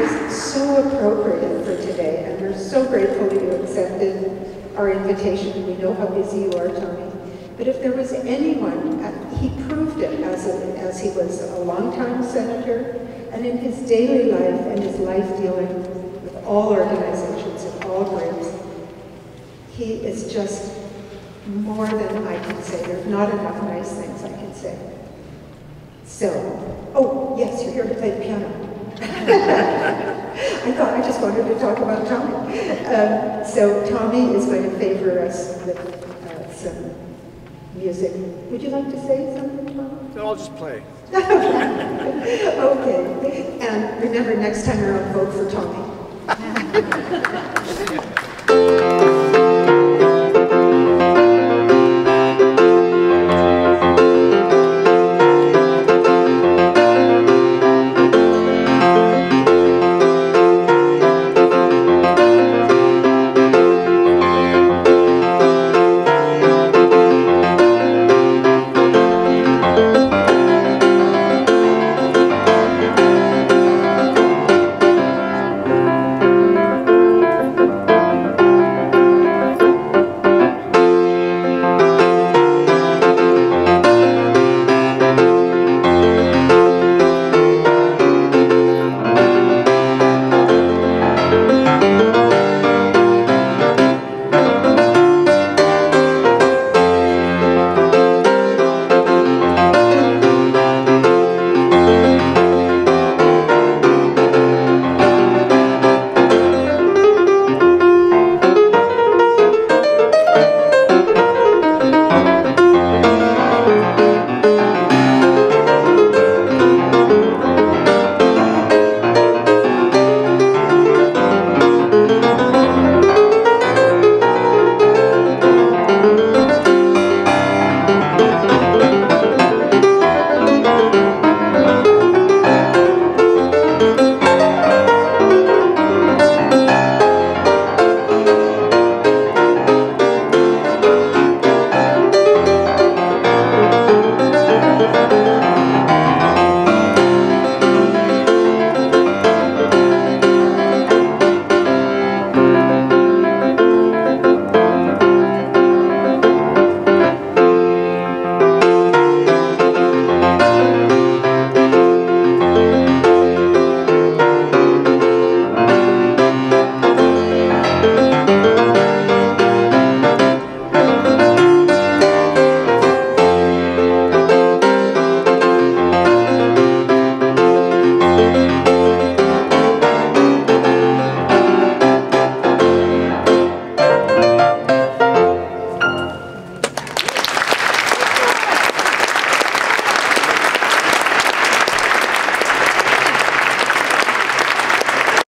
is so appropriate for today, and we're so grateful that you accepted our invitation. We know how busy you are, Tommy. But if there was anyone, uh, he proved it as, a, as he was a longtime senator, and in his daily life and his life dealing with all organizations and all groups, he is just more than I can say. There's not enough nice things I can say. So, oh, yes, you're here to play the piano. I thought I just wanted to talk about Tommy. Um, so Tommy is going to favor us with uh, some music. Would you like to say something, Tommy? No, I'll just play. okay. And remember, next time around, vote for Tommy.